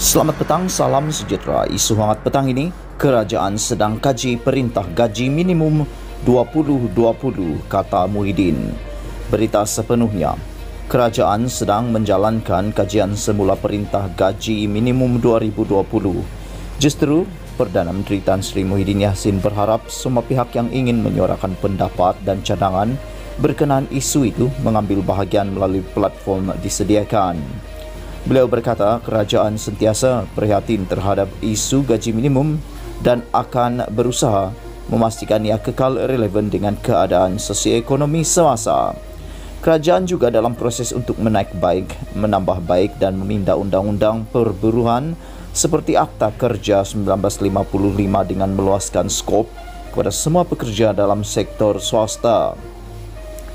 Selamat petang, salam sejahtera. Isu hangat petang ini, kerajaan sedang kaji perintah gaji minimum 2020, kata Muhyiddin. Berita sepenuhnya, kerajaan sedang menjalankan kajian semula perintah gaji minimum 2020. Justru, Perdana Menteri Tan Sri Muhyiddin Yassin berharap semua pihak yang ingin menyuarakan pendapat dan cadangan berkenaan isu itu mengambil bahagian melalui platform disediakan. Beliau berkata kerajaan sentiasa prihatin terhadap isu gaji minimum dan akan berusaha memastikan ia kekal relevan dengan keadaan sosioekonomi semasa. Kerajaan juga dalam proses untuk menaik baik, menambah baik dan meminda undang-undang perburuhan seperti Akta Kerja 1955 dengan meluaskan skop kepada semua pekerja dalam sektor swasta.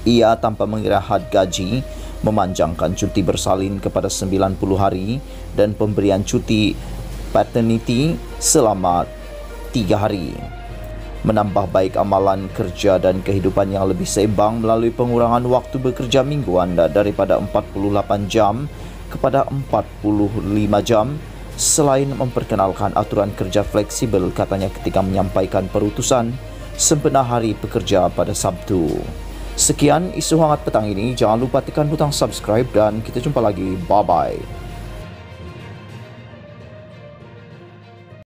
Ia tanpa mengira had gaji memanjangkan cuti bersalin kepada 90 hari dan pemberian cuti paternity selama 3 hari. Menambah baik amalan kerja dan kehidupan yang lebih seimbang melalui pengurangan waktu bekerja mingguan daripada 48 jam kepada 45 jam selain memperkenalkan aturan kerja fleksibel katanya ketika menyampaikan perutusan sempena hari pekerja pada Sabtu. Sekian isu hangat petang ini. Jangan lupa tekan butang subscribe dan kita jumpa lagi. Bye-bye.